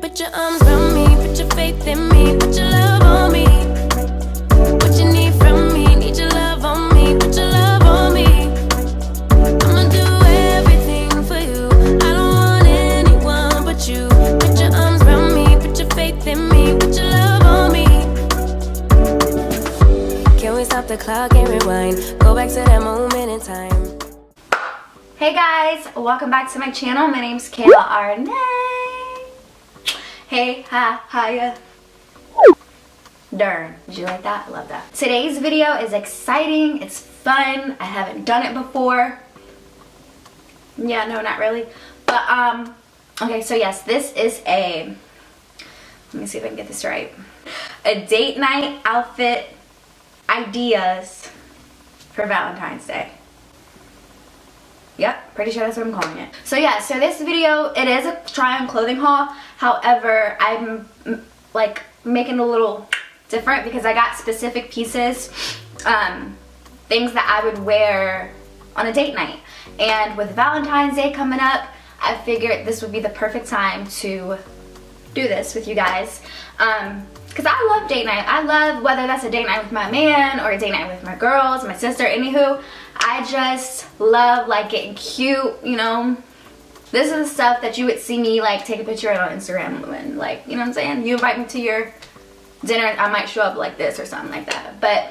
Put your arms around me, put your faith in me, put your love on me. What you need from me, need your love on me, put your love on me. I'ma do everything for you. I don't want anyone but you. Put your arms around me, put your faith in me, put your love on me. Can we stop the clock and rewind? Go back to that moment in time. Hey guys, welcome back to my channel. My name's Kaylah Arnae. Hey, hi, hiya. Darn, did you like that? I love that. Today's video is exciting, it's fun. I haven't done it before. Yeah, no, not really. But, um, okay, so yes, this is a, let me see if I can get this right. A date night outfit ideas for Valentine's Day. Yep, pretty sure that's what I'm calling it. So yeah, so this video, it is a try on clothing haul. However, I'm like making a little different because I got specific pieces, um, things that I would wear on a date night. And with Valentine's Day coming up, I figured this would be the perfect time to do this with you guys. Um, Cause I love date night. I love whether that's a date night with my man or a date night with my girls, my sister, anywho. I just love like getting cute, you know. This is the stuff that you would see me like take a picture on Instagram when like, you know what I'm saying? You invite me to your dinner, I might show up like this or something like that. But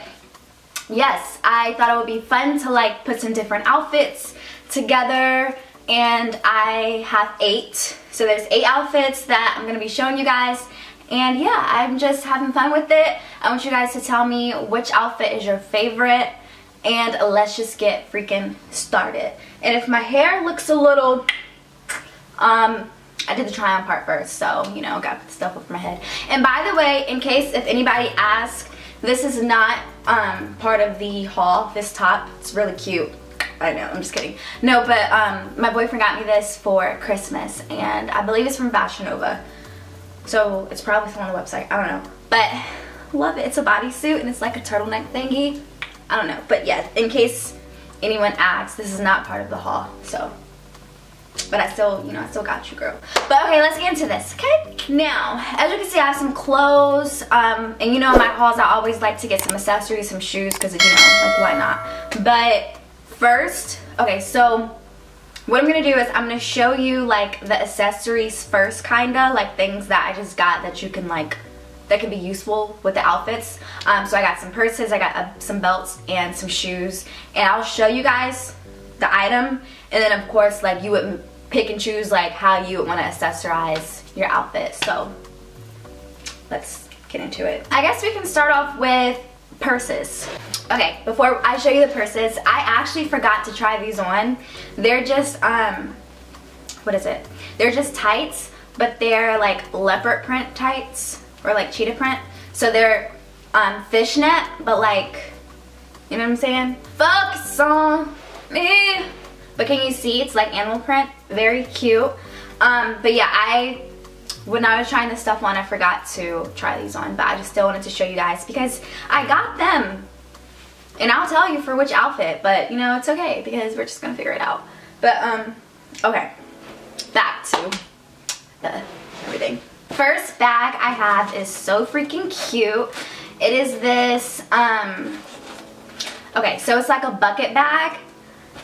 yes, I thought it would be fun to like put some different outfits together and I have eight. So there's eight outfits that I'm gonna be showing you guys and yeah, I'm just having fun with it. I want you guys to tell me which outfit is your favorite and let's just get freaking started. And if my hair looks a little, um, I did the try on part first, so, you know, got the stuff over my head. And by the way, in case if anybody asks, this is not um, part of the haul, this top. It's really cute. I know, I'm just kidding. No, but um, my boyfriend got me this for Christmas, and I believe it's from Fashion Nova. So it's probably from on the website. I don't know. But love it. It's a bodysuit and it's like a turtleneck thingy. I don't know. But yeah, in case anyone asks, this is not part of the haul. So, but I still, you know, I still got you, girl. But okay, let's get into this, okay? Now, as you can see, I have some clothes. Um, and you know, my hauls, I always like to get some accessories, some shoes, because, you know, like, why not? But first, okay, so what I'm gonna do is I'm gonna show you like the accessories first kinda like things that I just got that you can like that can be useful with the outfits. Um, so I got some purses I got uh, some belts and some shoes. And I'll show you guys the item. And then of course like you would pick and choose like how you want to accessorize your outfit. So let's get into it. I guess we can start off with purses Okay, before I show you the purses, I actually forgot to try these on. They're just, um, what is it? They're just tights, but they're like leopard print tights, or like cheetah print. So they're um, fishnet, but like, you know what I'm saying? Focus on me. But can you see, it's like animal print, very cute. Um, but yeah, I, when I was trying this stuff on, I forgot to try these on, but I just still wanted to show you guys because I got them and I'll tell you for which outfit, but you know, it's okay because we're just gonna figure it out. But um, okay, back to the everything. First bag I have is so freaking cute. It is this, um, okay, so it's like a bucket bag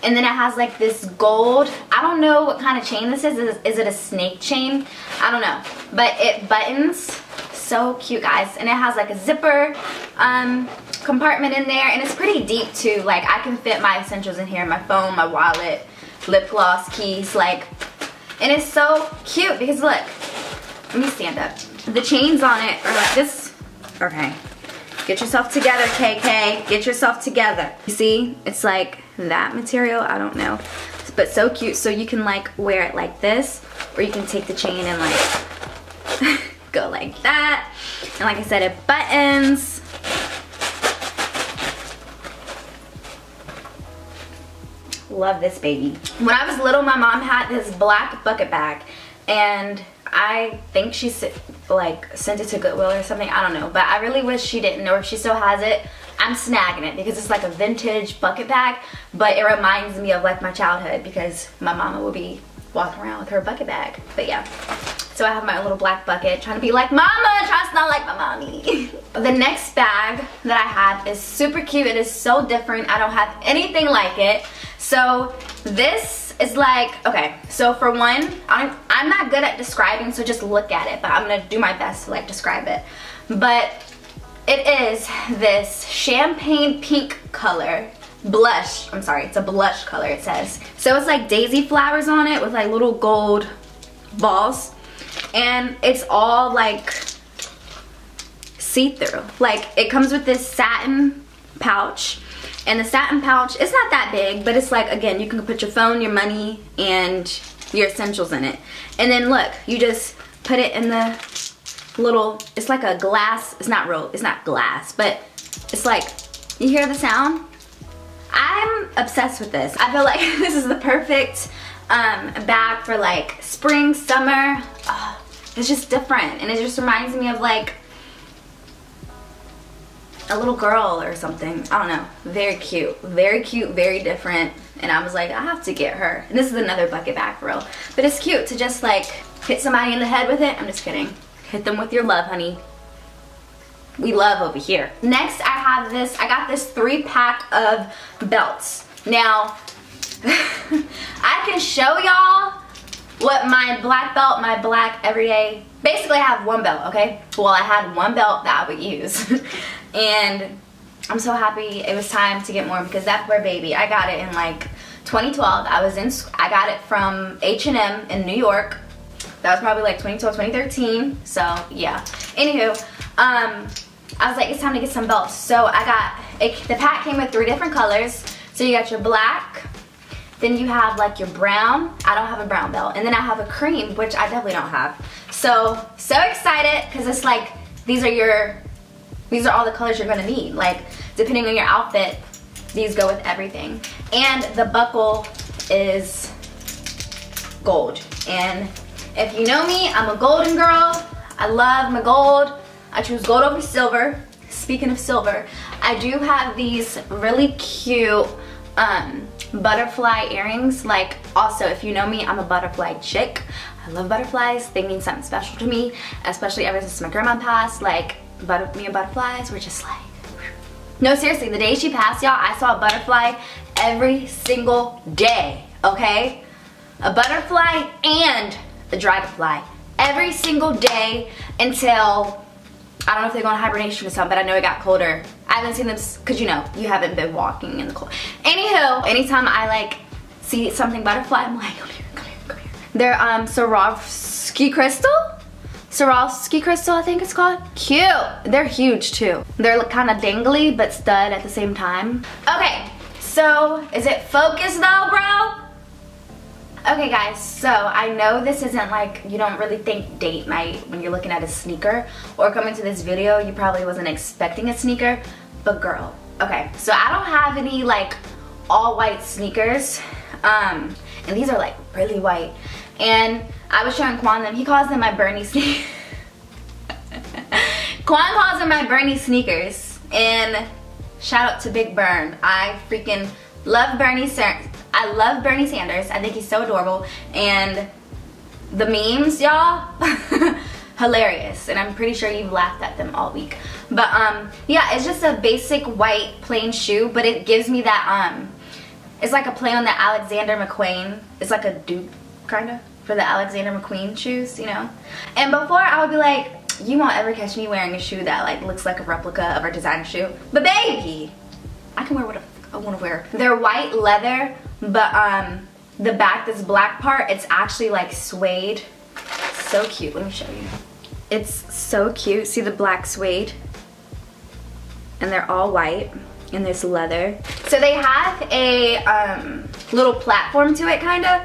and then it has like this gold. I don't know what kind of chain this is. Is, is it a snake chain? I don't know. But it buttons. So cute guys. And it has like a zipper um compartment in there. And it's pretty deep too. Like I can fit my essentials in here. My phone my wallet lip gloss keys like. And it's so cute because look let me stand up. The chains on it are like this. Okay. Get yourself together KK get yourself together. You see? It's like that material I don't know but so cute so you can like wear it like this or you can take the chain and like go like that and like I said it buttons Love this baby. When I was little, my mom had this black bucket bag and I think she like sent it to Goodwill or something. I don't know. But I really wish she didn't or if she still has it, I'm snagging it because it's like a vintage bucket bag. But it reminds me of like my childhood because my mama would be walking around with her bucket bag. But yeah. So I have my little black bucket trying to be like mama, trying to not like my mommy. the next bag that I have is super cute. It is so different. I don't have anything like it. So this is like, okay, so for one, I'm, I'm not good at describing, so just look at it, but I'm gonna do my best to like describe it. But it is this champagne pink color blush. I'm sorry, it's a blush color it says. So it's like daisy flowers on it with like little gold balls. And it's all like see-through. Like it comes with this satin pouch. And the satin pouch, it's not that big, but it's like, again, you can put your phone, your money, and your essentials in it. And then look, you just put it in the little, it's like a glass, it's not real, it's not glass, but it's like, you hear the sound? I'm obsessed with this. I feel like this is the perfect um, bag for like spring, summer. Oh, it's just different and it just reminds me of like a little girl or something. I don't know. Very cute. Very cute, very different. And I was like, I have to get her. And this is another bucket bag for real. But it's cute to just like hit somebody in the head with it. I'm just kidding. Hit them with your love, honey. We love over here. Next, I have this, I got this three pack of belts. Now, I can show y'all what my black belt, my black everyday, basically I have one belt, okay? Well, I had one belt that I would use. and I'm so happy it was time to get more because that poor baby, I got it in like 2012. I was in, I got it from H&M in New York that was probably like 2012, 2013. So yeah. Anywho, um, I was like, it's time to get some belts. So I got, it, the pack came with three different colors. So you got your black, then you have like your brown. I don't have a brown belt. And then I have a cream, which I definitely don't have. So, so excited because it's like, these are your, these are all the colors you're gonna need. Like, depending on your outfit, these go with everything. And the buckle is gold. And if you know me, I'm a golden girl. I love my gold. I choose gold over silver. Speaking of silver, I do have these really cute um, butterfly earrings. Like, also, if you know me, I'm a butterfly chick. I love butterflies. They mean something special to me, especially ever since my grandma passed. Like, me and butterflies were just like... No, seriously, the day she passed, y'all, I saw a butterfly every single day, okay? A butterfly and the dragonfly every single day until I don't know if they go on hibernation or something, but I know it got colder. I haven't seen them because you know you haven't been walking in the cold. Anywho, anytime I like see something butterfly, I'm like, come here, come here, come here. They're um Swarovski crystal. Swarovski crystal, I think it's called. Cute. They're huge too. They're kind of dangly but stud at the same time. Okay, so is it focused though, bro? Okay guys, so I know this isn't like, you don't really think date night when you're looking at a sneaker or coming to this video, you probably wasn't expecting a sneaker, but girl, okay, so I don't have any like all white sneakers, um, and these are like really white, and I was showing Quan them, he calls them my Bernie sneakers, Quan calls them my Bernie sneakers, and shout out to Big Burn, I freaking love Bernie I love Bernie Sanders. I think he's so adorable. And the memes, y'all, hilarious. And I'm pretty sure you've laughed at them all week. But um, yeah, it's just a basic white plain shoe, but it gives me that, um, it's like a play on the Alexander McQueen. It's like a dupe, kind of, for the Alexander McQueen shoes, you know? And before, I would be like, you won't ever catch me wearing a shoe that like looks like a replica of a designer shoe. But baby, I can wear what I want to wear. They're white leather but um, the back, this black part, it's actually like suede. So cute, let me show you. It's so cute, see the black suede? And they're all white and there's leather. So they have a um, little platform to it kind of.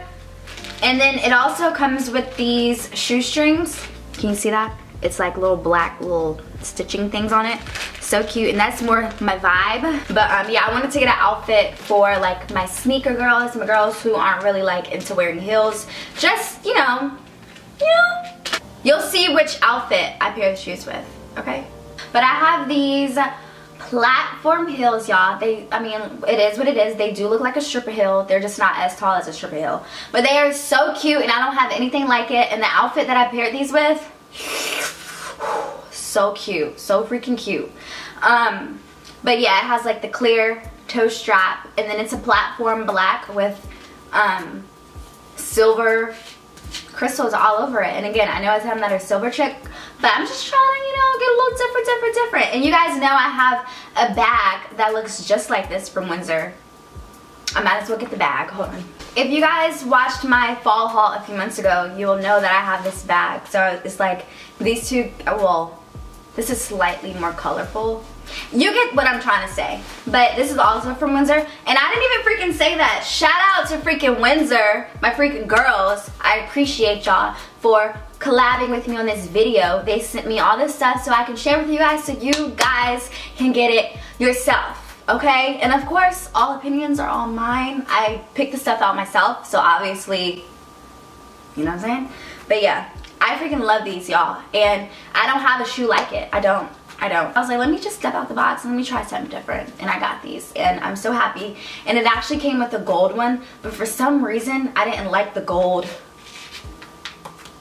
And then it also comes with these shoestrings. Can you see that? It's like little black little stitching things on it so cute and that's more my vibe but um yeah i wanted to get an outfit for like my sneaker girls my girls who aren't really like into wearing heels just you know you know you'll see which outfit i pair the shoes with okay but i have these platform heels, y'all. They, I mean, it is what it is. They do look like a stripper heel. They're just not as tall as a stripper heel. But they are so cute and I don't have anything like it. And the outfit that I paired these with, so cute. So freaking cute. Um, but yeah, it has like the clear toe strap and then it's a platform black with um, silver crystals all over it. And again, I know I said I'm not a silver chick, but I'm just trying to, you know, get a little different, different, different. And you guys know I have a bag that looks just like this from Windsor. I might as well get the bag. Hold on. If you guys watched my fall haul a few months ago, you will know that I have this bag. So it's like these two, well, this is slightly more colorful. You get what I'm trying to say. But this is also from Windsor. And I didn't even freaking say that. Shout out to freaking Windsor, my freaking girls. I appreciate y'all for collabing with me on this video. They sent me all this stuff so I can share with you guys so you guys can get it yourself. Okay? And of course, all opinions are all mine. I picked the stuff out myself, so obviously, you know what I'm saying? But yeah, I freaking love these, y'all. And I don't have a shoe like it. I don't. I don't. I was like, let me just step out the box and let me try something different. And I got these and I'm so happy. And it actually came with a gold one, but for some reason, I didn't like the gold.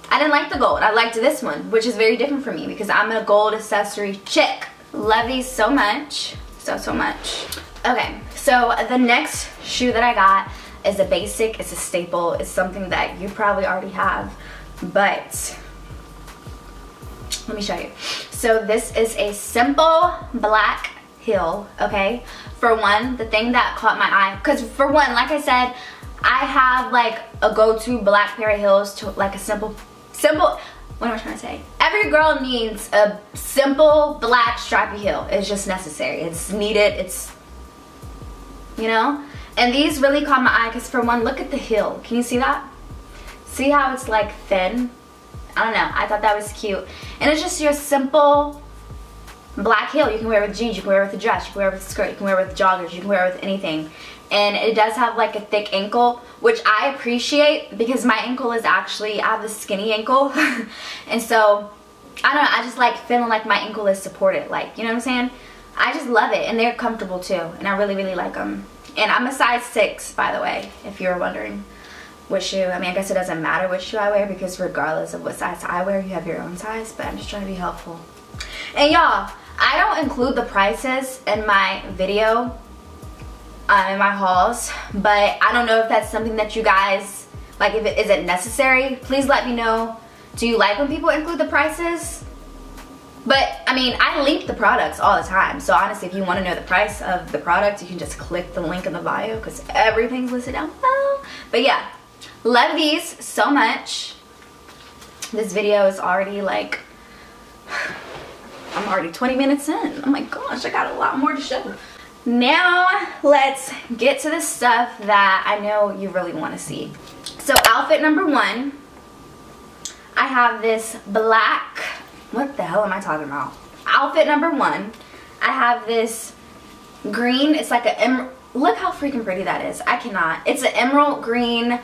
I didn't like the gold. I liked this one, which is very different for me because I'm a gold accessory chick. Love these so much. So, so much. Okay, so the next shoe that I got is a basic. It's a staple. It's something that you probably already have, but let me show you. So this is a simple black heel, okay? For one, the thing that caught my eye, because for one, like I said, I have like a go-to black pair of heels to like a simple, simple, what am I trying to say? Every girl needs a simple black strappy heel. It's just necessary. It's needed. It's, you know? And these really caught my eye because for one, look at the heel. Can you see that? See how it's like thin? I don't know. I thought that was cute. And it's just your simple black heel. You can wear with jeans, you can wear with a dress, you can wear with a skirt, you can wear with joggers, you can wear with anything. And it does have like a thick ankle, which I appreciate because my ankle is actually, I have a skinny ankle. and so, I don't know, I just like feeling like my ankle is supported. Like, you know what I'm saying? I just love it. And they're comfortable too. And I really, really like them. And I'm a size 6, by the way, if you're wondering what shoe. I mean, I guess it doesn't matter which shoe I wear because regardless of what size I wear, you have your own size, but I'm just trying to be helpful. And y'all, I don't include the prices in my video, um, in my hauls, but I don't know if that's something that you guys, like if it isn't necessary, please let me know. Do you like when people include the prices? But, I mean, I link the products all the time. So, honestly, if you want to know the price of the product, you can just click the link in the bio because everything's listed down below. But, yeah, Love these so much. This video is already like, I'm already 20 minutes in. Oh my gosh, I got a lot more to show. Now, let's get to the stuff that I know you really want to see. So outfit number one, I have this black, what the hell am I talking about? Outfit number one, I have this green, it's like a, look how freaking pretty that is. I cannot. It's an emerald green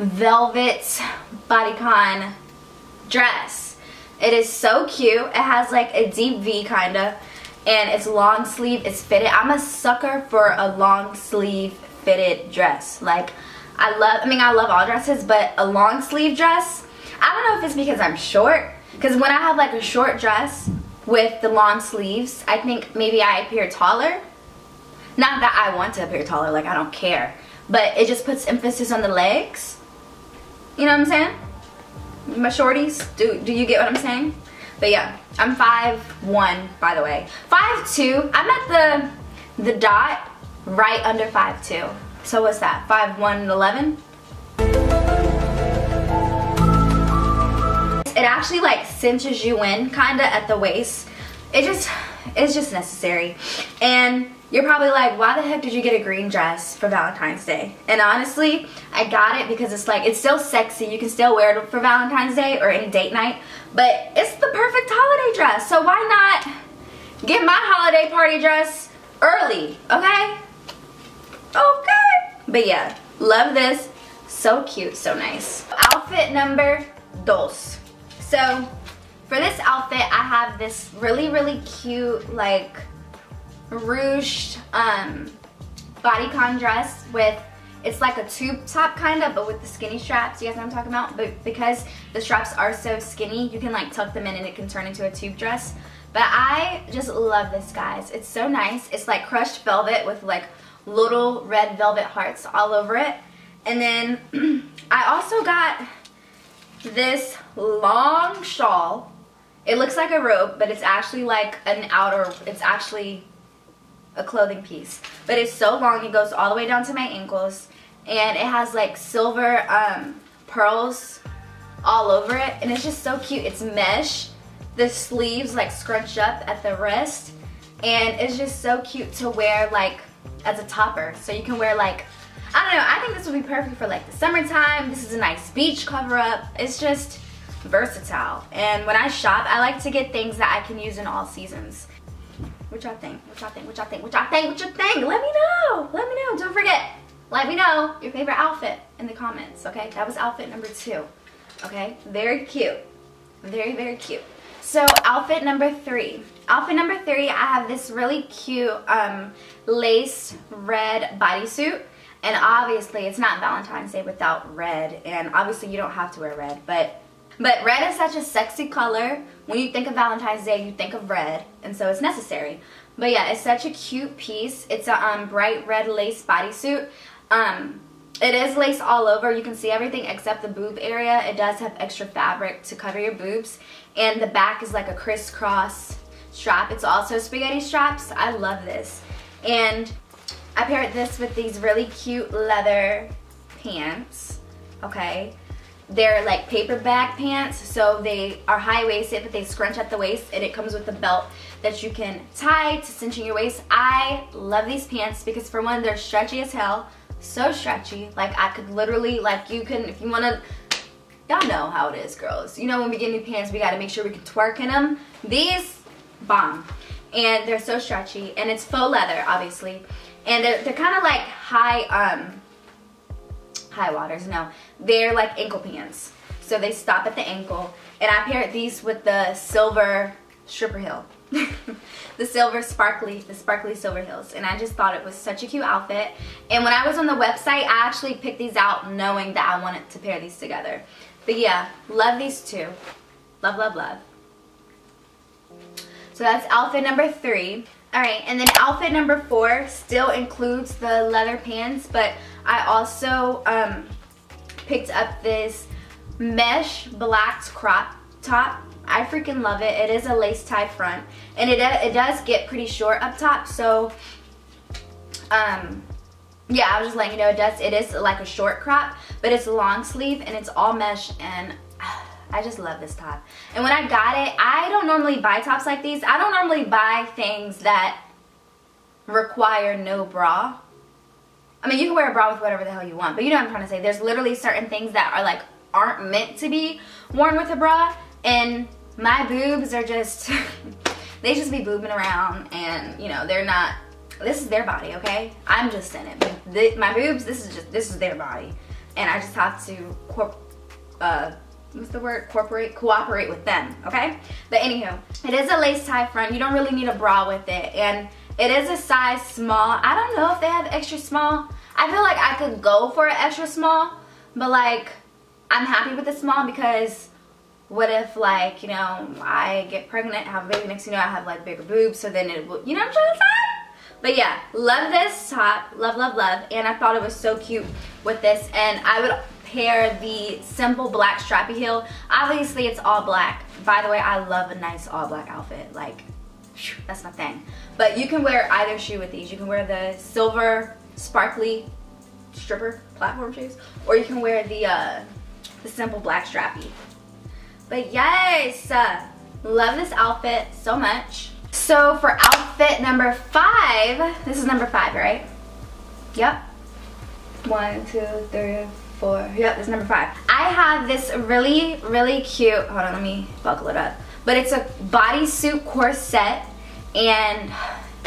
velvet bodycon dress. It is so cute. It has like a deep V kind of and it's long sleeve. It's fitted. I'm a sucker for a long sleeve fitted dress. Like I love, I mean I love all dresses but a long sleeve dress, I don't know if it's because I'm short because when I have like a short dress with the long sleeves, I think maybe I appear taller. Not that I want to appear taller, like I don't care. But it just puts emphasis on the legs. You know what I'm saying? My shorties, do, do you get what I'm saying? But yeah, I'm 5'1", by the way. 5'2", I'm at the, the dot right under 5'2". So what's that, 5'1", 11? It actually like cinches you in kinda at the waist. It just, it's just necessary. And you're probably like, why the heck did you get a green dress for Valentine's Day? And honestly, I got it because it's like, it's still sexy. You can still wear it for Valentine's Day or any date night. But it's the perfect holiday dress. So why not get my holiday party dress early, okay? Okay. But yeah, love this. So cute, so nice. Outfit number dos. So for this outfit, I have this really, really cute, like, ruched um, bodycon dress with it's like a tube top kind of, but with the skinny straps. You guys know what I'm talking about? But because the straps are so skinny, you can like tuck them in and it can turn into a tube dress. But I just love this, guys. It's so nice. It's like crushed velvet with like little red velvet hearts all over it. And then I also got this long shawl. It looks like a robe, but it's actually like an outer, it's actually a clothing piece. But it's so long, it goes all the way down to my ankles. And it has like silver um, pearls all over it. And it's just so cute. It's mesh. The sleeves like scrunch up at the wrist. And it's just so cute to wear like as a topper. So you can wear like, I don't know, I think this would be perfect for like the summertime. This is a nice beach cover up. It's just versatile. And when I shop, I like to get things that I can use in all seasons. What y'all think? What y'all think? What y'all think? What y'all think? What y'all think? Let me know. Let me know. Don't forget. Let me know your favorite outfit in the comments, okay? That was outfit number two, okay? Very cute. Very, very cute. So outfit number three. Outfit number three, I have this really cute um, lace red bodysuit. And obviously it's not Valentine's Day without red. And obviously you don't have to wear red, but but red is such a sexy color. When you think of Valentine's Day, you think of red, and so it's necessary. But yeah, it's such a cute piece. It's a um, bright red lace bodysuit. Um, it is lace all over. You can see everything except the boob area. It does have extra fabric to cover your boobs. And the back is like a crisscross strap. It's also spaghetti straps. I love this. And I paired this with these really cute leather pants. Okay. They're like paper bag pants, so they are high-waisted, but they scrunch at the waist, and it comes with a belt that you can tie to cinching your waist. I love these pants because for one, they're stretchy as hell, so stretchy. Like I could literally, like you can, if you wanna, y'all know how it is, girls. You know when we get new pants, we gotta make sure we can twerk in them. These, bomb. And they're so stretchy, and it's faux leather, obviously. And they're, they're kind of like high, um, high waters, no. They're like ankle pants. So they stop at the ankle. And I paired these with the silver stripper heel. the silver sparkly, the sparkly silver heels. And I just thought it was such a cute outfit. And when I was on the website, I actually picked these out knowing that I wanted to pair these together. But yeah, love these two. Love, love, love. So that's outfit number three. Alright, and then outfit number four still includes the leather pants, but I also um, picked up this mesh black crop top. I freaking love it. It is a lace tie front, and it, it does get pretty short up top, so um, yeah, I was just letting you know it does, it is like a short crop, but it's long sleeve, and it's all mesh, and I just love this top. And when I got it, I don't normally buy tops like these. I don't normally buy things that require no bra. I mean, you can wear a bra with whatever the hell you want, but you know what I'm trying to say. There's literally certain things that are like, aren't meant to be worn with a bra, and my boobs are just, they just be boobing around, and you know, they're not, this is their body, okay? I'm just in it, but my boobs, this is just, this is their body, and I just have to, corp, uh, what's the word, cooperate, cooperate with them, okay? But anywho, it is a lace tie front. You don't really need a bra with it. And it is a size small. I don't know if they have extra small. I feel like I could go for an extra small, but like, I'm happy with the small because what if like, you know, I get pregnant, have a baby, next you know I have like bigger boobs, so then it will, you know what I'm trying to say? But yeah, love this top, love, love, love, and I thought it was so cute with this, and I would pair the simple black strappy heel. Obviously, it's all black. By the way, I love a nice all black outfit. Like, that's my thing. But you can wear either shoe with these. You can wear the silver sparkly stripper platform shoes, or you can wear the uh, the simple black strappy. But yes, uh, love this outfit so much. So for outfit number five, this is number five, right? Yep. One, two, three, four. Yep, this is number five. I have this really, really cute, hold on, let me buckle it up. But it's a bodysuit corset and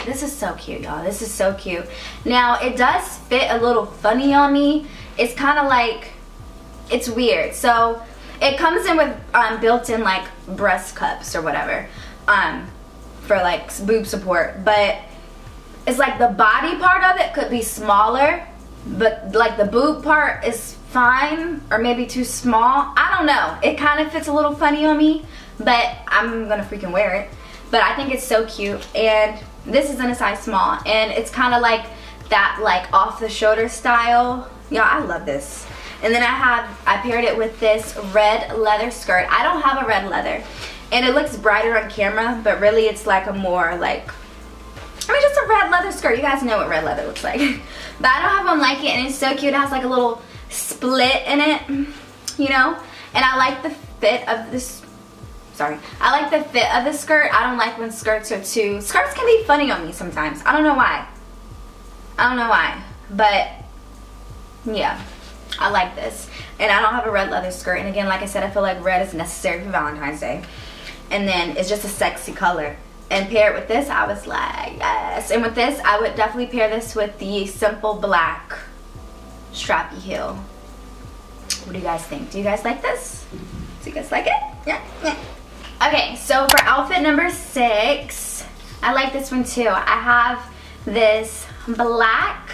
this is so cute, y'all. This is so cute. Now, it does fit a little funny on me. It's kind of like, it's weird. So, it comes in with um, built-in like breast cups or whatever um, for like boob support. But it's like the body part of it could be smaller, but like the boob part is fine or maybe too small. I don't know. It kind of fits a little funny on me, but I'm gonna freaking wear it. But I think it's so cute and this is in a size small and it's kind of like that like off the shoulder style. Yeah, I love this. And then I have, I paired it with this red leather skirt. I don't have a red leather. And it looks brighter on camera, but really it's like a more like, I mean just a red leather skirt. You guys know what red leather looks like. but I don't have one like it and it's so cute. It has like a little split in it, you know? And I like the fit of this sorry. I like the fit of the skirt. I don't like when skirts are too, skirts can be funny on me sometimes. I don't know why. I don't know why, but yeah, I like this. And I don't have a red leather skirt. And again, like I said, I feel like red is necessary for Valentine's Day. And then it's just a sexy color. And pair it with this, I was like, yes. And with this, I would definitely pair this with the simple black strappy heel. What do you guys think? Do you guys like this? Do you guys like it? Yeah, yeah. Okay, so for outfit number six, I like this one too. I have this black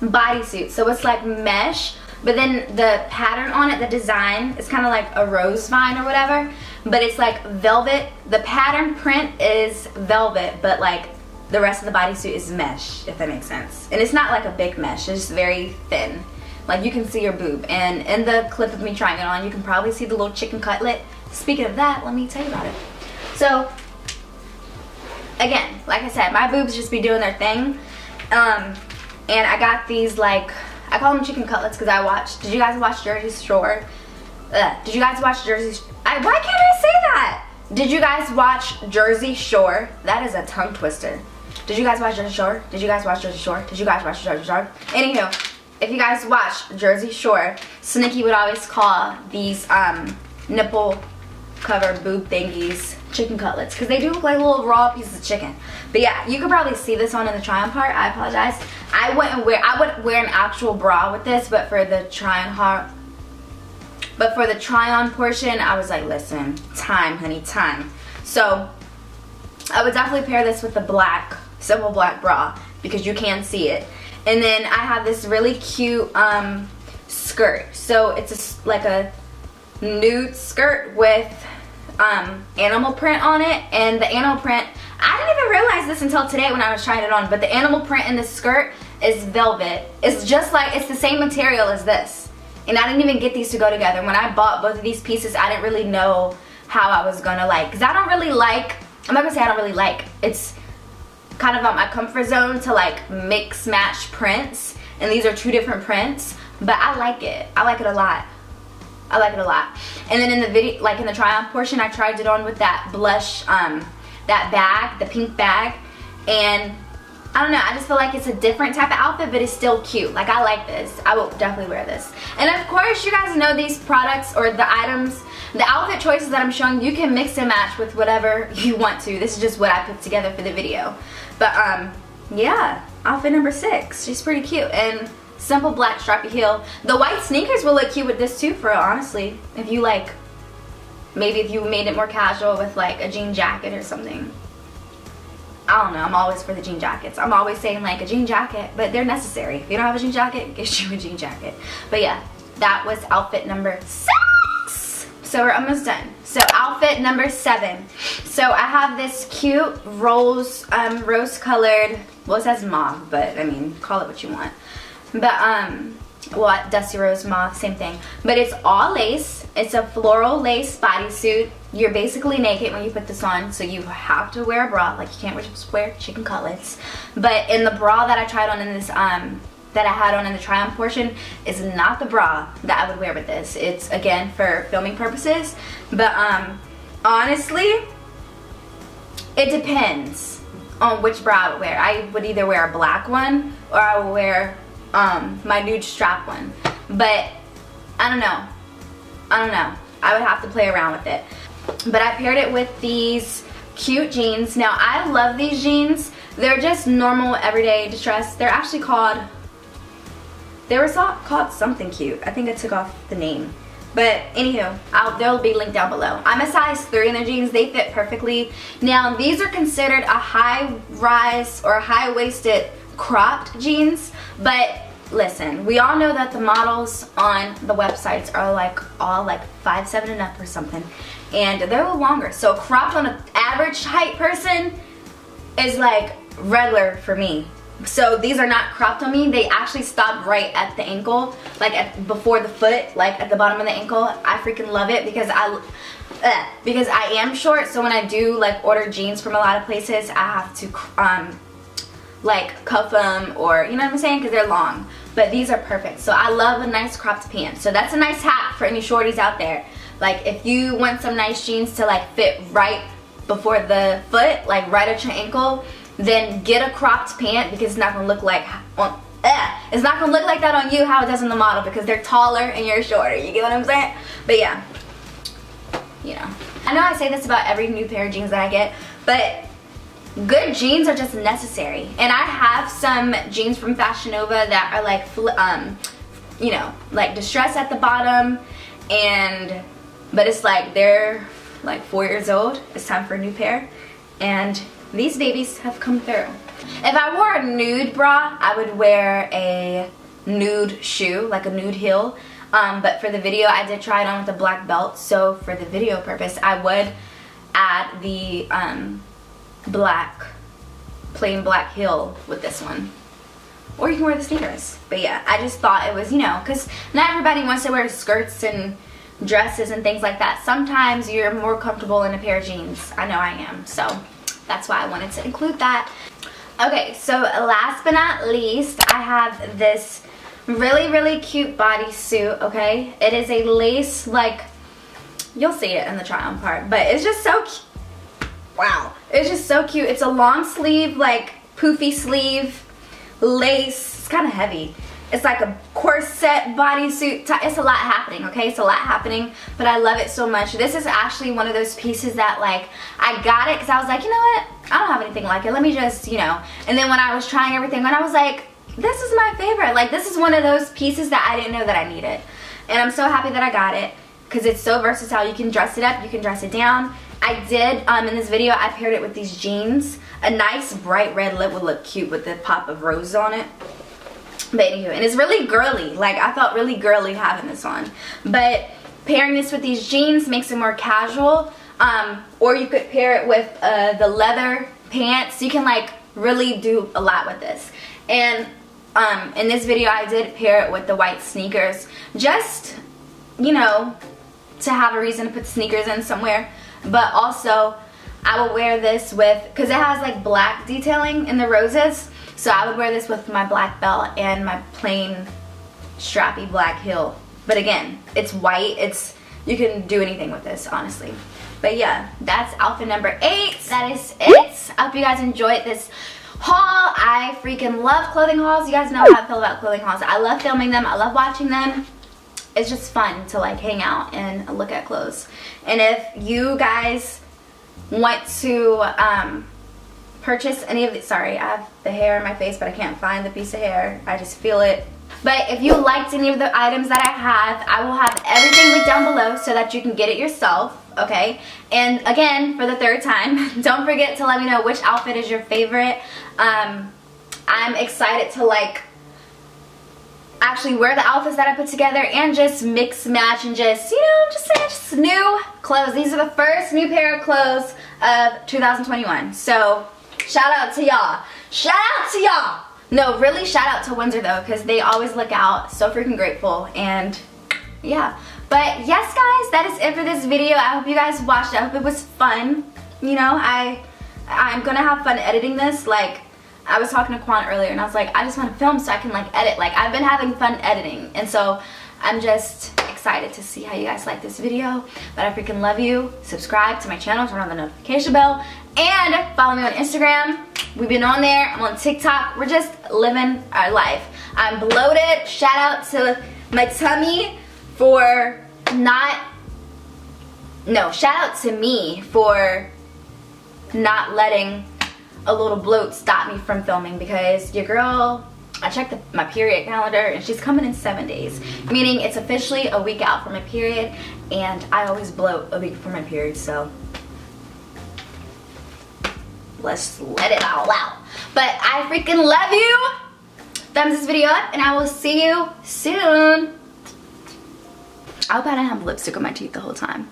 bodysuit. So it's like mesh, but then the pattern on it, the design, is kind of like a rose vine or whatever, but it's like velvet. The pattern print is velvet, but like the rest of the bodysuit is mesh, if that makes sense. And it's not like a big mesh, it's very thin. Like you can see your boob. And in the clip of me trying it on, you can probably see the little chicken cutlet Speaking of that, let me tell you about it. So, again, like I said, my boobs just be doing their thing. Um, and I got these like, I call them chicken cutlets because I watched, did you guys watch Jersey Shore? Uh, did you guys watch Jersey, I, why can't I say that? Did you guys watch Jersey Shore? That is a tongue twister. Did you guys watch Jersey Shore? Did you guys watch Jersey Shore? Did you guys watch Jersey Shore? Anywho, if you guys watch Jersey Shore, Snooki would always call these um, nipple cover boob thingies. Chicken cutlets because they do look like little raw pieces of chicken. But yeah you could probably see this one in the try on part I apologize. I wouldn't wear I would wear an actual bra with this but for the try on part but for the try on portion I was like listen time honey time. So I would definitely pair this with the black simple black bra because you can see it. And then I have this really cute um, skirt. So it's a, like a nude skirt with um, animal print on it and the animal print I didn't even realize this until today when I was trying it on but the animal print in the skirt is velvet. It's just like it's the same material as this. And I didn't even get these to go together. When I bought both of these pieces I didn't really know how I was gonna like because I don't really like I'm not gonna say I don't really like it's kind of on my comfort zone to like mix match prints and these are two different prints but I like it. I like it a lot I like it a lot. And then in the video, like in the try on portion, I tried it on with that blush, um, that bag, the pink bag. And I don't know, I just feel like it's a different type of outfit, but it's still cute. Like I like this. I will definitely wear this. And of course, you guys know these products or the items, the outfit choices that I'm showing, you can mix and match with whatever you want to. This is just what I put together for the video. But um, yeah, outfit number six. She's pretty cute. And simple black strappy heel. The white sneakers will look cute with this too, for honestly. If you like, maybe if you made it more casual with like a jean jacket or something. I don't know, I'm always for the jean jackets. I'm always saying like a jean jacket, but they're necessary. If you don't have a jean jacket, get you a jean jacket. But yeah, that was outfit number six. So we're almost done. So outfit number seven. So I have this cute rose, um, rose colored, well it says mauve, but I mean, call it what you want. But, um, what Dusty Rose Mauve, same thing. But it's all lace. It's a floral lace bodysuit. You're basically naked when you put this on, so you have to wear a bra. Like, you can't just wear chicken cutlets. But in the bra that I tried on in this, um, that I had on in the try-on portion is not the bra that I would wear with this. It's, again, for filming purposes. But, um, honestly, it depends on which bra I would wear. I would either wear a black one or I would wear um, my nude strap one. But I don't know. I don't know. I would have to play around with it. But I paired it with these cute jeans. Now I love these jeans. They're just normal everyday distress. They're actually called, they were called something cute. I think I took off the name. But anywho, I'll, they'll be linked down below. I'm a size 3 in the jeans. They fit perfectly. Now, these are considered a high-rise or high-waisted cropped jeans. But listen, we all know that the models on the websites are like all like 5'7 and up or something. And they're a little longer. So cropped on an average height person is like regular for me. So these are not cropped on me. They actually stop right at the ankle, like at, before the foot, like at the bottom of the ankle. I freaking love it because I, uh, because I am short. So when I do like order jeans from a lot of places, I have to um, like cuff them or you know what I'm saying because they're long. But these are perfect. So I love a nice cropped pant. So that's a nice hack for any shorties out there. Like if you want some nice jeans to like fit right before the foot, like right at your ankle, then get a cropped pant because it's not gonna look like on it's not gonna look like that on you how it does on the model because they're taller and you're shorter. You get what I'm saying? But yeah, you know. I know I say this about every new pair of jeans that I get, but good jeans are just necessary. And I have some jeans from Fashion Nova that are like, um, you know, like distressed at the bottom and, but it's like they're like four years old. It's time for a new pair. And these babies have come through. If I wore a nude bra, I would wear a nude shoe, like a nude heel. Um, but for the video, I did try it on with a black belt. So for the video purpose, I would add the um, black, plain black heel with this one. Or you can wear the sneakers. But yeah, I just thought it was, you know, because not everybody wants to wear skirts and dresses and things like that. Sometimes you're more comfortable in a pair of jeans. I know I am. So that's why I wanted to include that. Okay, so last but not least, I have this really, really cute bodysuit, okay? It is a lace, like, you'll see it in the try on part, but it's just so cute. Wow. It's just so cute. It's a long sleeve, like, poofy sleeve, lace. It's kind of heavy. It's like a corset bodysuit. It's a lot happening, okay? It's a lot happening, but I love it so much. This is actually one of those pieces that like, I got it because I was like, you know what? I don't have anything like it. Let me just, you know. And then when I was trying everything when I was like, this is my favorite. Like this is one of those pieces that I didn't know that I needed. And I'm so happy that I got it because it's so versatile. You can dress it up, you can dress it down. I did, um, in this video, I paired it with these jeans. A nice bright red lip would look cute with the pop of rose on it. But anywho, and it's really girly. Like, I felt really girly having this on. But pairing this with these jeans makes it more casual. Um, or you could pair it with uh, the leather pants. You can, like, really do a lot with this. And um, in this video, I did pair it with the white sneakers. Just, you know, to have a reason to put sneakers in somewhere. But also, I will wear this with, because it has, like, black detailing in the roses. So I would wear this with my black belt and my plain strappy black heel. But again, it's white. It's You can do anything with this, honestly. But yeah, that's outfit number eight. That is it. I hope you guys enjoyed this haul. I freaking love clothing hauls. You guys know how I feel about clothing hauls. I love filming them. I love watching them. It's just fun to like hang out and look at clothes. And if you guys want to um, purchase any of the, sorry, I have the hair in my face, but I can't find the piece of hair. I just feel it. But if you liked any of the items that I have, I will have everything linked down below so that you can get it yourself, okay? And again, for the third time, don't forget to let me know which outfit is your favorite. Um, I'm excited to like actually wear the outfits that I put together and just mix match and just, you know, just just new clothes. These are the first new pair of clothes of 2021. So Shout out to y'all. Shout out to y'all. No, really shout out to Windsor though, because they always look out. So freaking grateful. And yeah. But yes, guys, that is it for this video. I hope you guys watched it. I hope it was fun. You know, I, I'm gonna have fun editing this. Like, I was talking to Quan earlier and I was like, I just want to film so I can like edit. Like, I've been having fun editing. And so I'm just excited to see how you guys like this video. But I freaking love you. Subscribe to my channel, turn on the notification bell, and follow me on Instagram. We've been on there. I'm on TikTok. We're just living our life. I'm bloated. Shout out to my tummy for not, no, shout out to me for not letting a little bloat stop me from filming because your girl I checked the, my period calendar and she's coming in seven days, meaning it's officially a week out from my period and I always bloat a week before my period, so let's let it all out. But I freaking love you. Thumbs this video up and I will see you soon. I hope I didn't have lipstick on my teeth the whole time.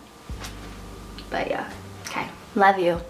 But yeah, okay, love you.